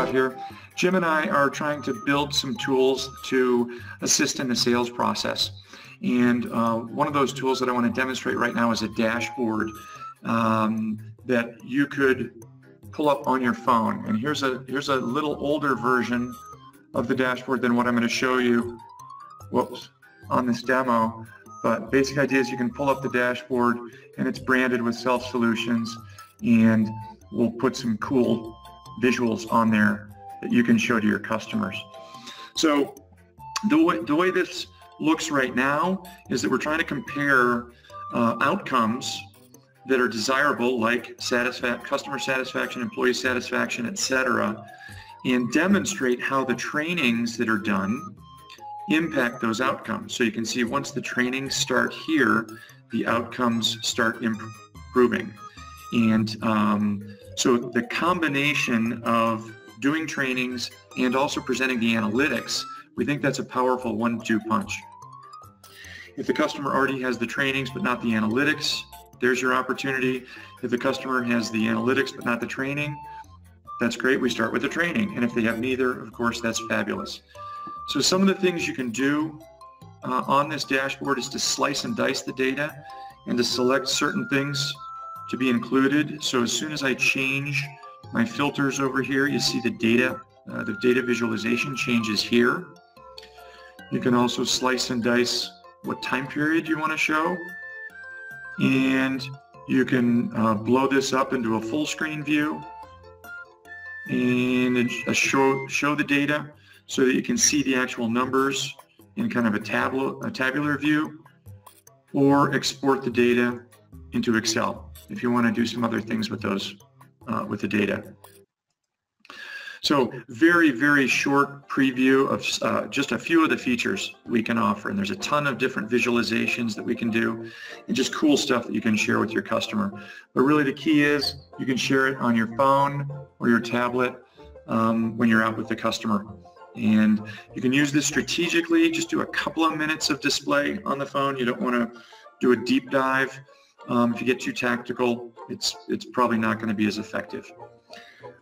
out here. Jim and I are trying to build some tools to assist in the sales process. And uh, one of those tools that I want to demonstrate right now is a dashboard um, that you could pull up on your phone. And here's a here's a little older version of the dashboard than what I'm going to show you whoops, on this demo. But basic idea is you can pull up the dashboard and it's branded with Self Solutions and we'll put some cool visuals on there that you can show to your customers. So the way, the way this looks right now is that we're trying to compare uh, outcomes that are desirable like satisfa customer satisfaction, employee satisfaction, etc., and demonstrate how the trainings that are done impact those outcomes. So you can see once the trainings start here, the outcomes start improving. And um, so the combination of doing trainings and also presenting the analytics, we think that's a powerful one-two punch. If the customer already has the trainings but not the analytics, there's your opportunity. If the customer has the analytics but not the training, that's great. We start with the training. And if they have neither, of course, that's fabulous. So some of the things you can do uh, on this dashboard is to slice and dice the data and to select certain things to be included. So as soon as I change my filters over here, you see the data, uh, the data visualization changes here. You can also slice and dice what time period you want to show. And you can uh, blow this up into a full screen view and show, show the data so that you can see the actual numbers in kind of a, tablo, a tabular view or export the data into Excel if you want to do some other things with those, uh, with the data. So very, very short preview of uh, just a few of the features we can offer. And there's a ton of different visualizations that we can do and just cool stuff that you can share with your customer. But really the key is you can share it on your phone or your tablet um, when you're out with the customer. And you can use this strategically, just do a couple of minutes of display on the phone. You don't want to do a deep dive. Um, if you get too tactical, it's, it's probably not going to be as effective.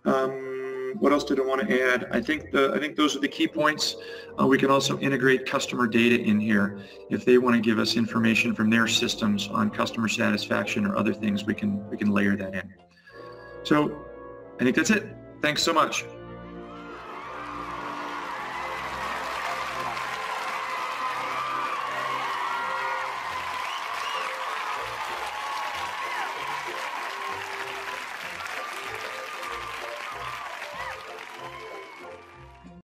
Um, what else did I want to add? I think the I think those are the key points. Uh, we can also integrate customer data in here. If they want to give us information from their systems on customer satisfaction or other things, we can we can layer that in. So I think that's it. Thanks so much.